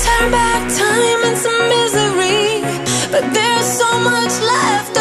turn back time and some misery, but there's so much left.